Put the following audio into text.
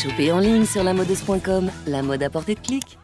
Shoppez en ligne sur lamodeuse.com, la mode à portée de clic.